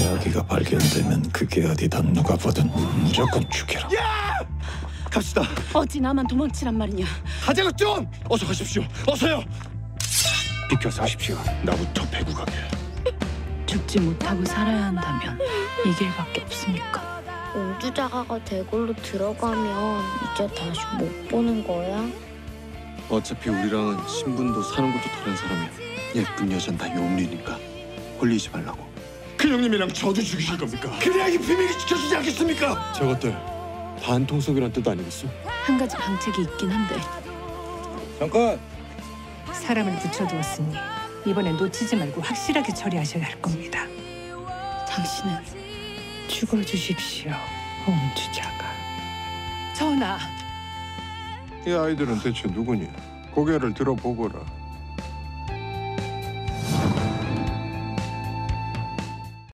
여기가 발견되면 그게 어디든 누가 보든 무조건 죽여라. 갑시다. 어찌 나만 도망치란 말이냐? 가자고 좀. 어서 가십시오. 어서요. 비켜서 하십시오. 나부터 배구 가게. 죽지 못하고 살아야 한다면 이 길밖에 없습니까? 옹주자가가 대골로 들어가면 이제 다시 못 보는 거야? 어차피 우리랑은 신분도 사는 것도 다른 사람이야. 예쁜 여잔 다 용리니까 홀리지 말라고. 그 형님이랑 저도 죽이실 겁니까? 그래야 이 비밀이 지켜지지 않겠습니까? 저것들 반통속이란 뜻 아니겠어? 한 가지 방책이 있긴 한데 잠깐. 사람을 붙여두었으니 이번에 놓치지 말고 확실하게 처리하셔야 할 겁니다. 당신은 죽어주십시오, 홍주자가. 전하, 이 아이들은 대체 누구니? 고개를 들어보거라.